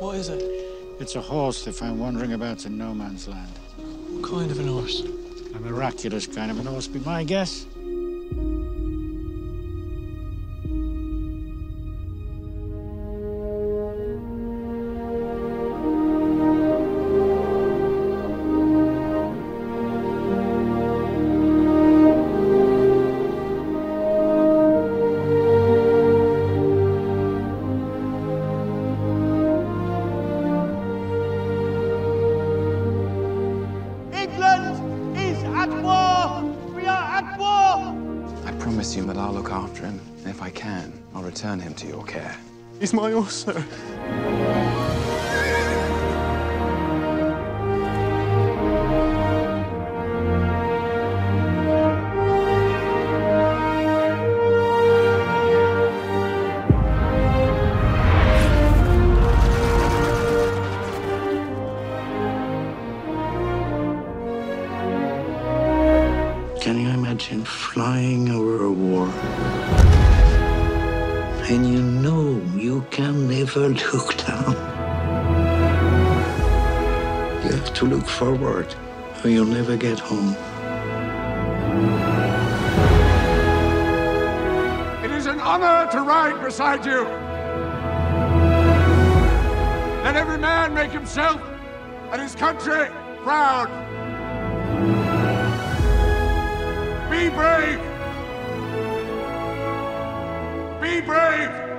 What is it? It's a horse they found wandering about in no man's land. What kind of an horse? A miraculous kind of an horse, be my guess. Promise you that I'll look after him, and if I can, I'll return him to your care. He's my horse, sir. Can you imagine flying over a war? And you know you can never look down. You have to look forward, or you'll never get home. It is an honor to ride beside you. Let every man make himself and his country proud. Be brave. Be brave.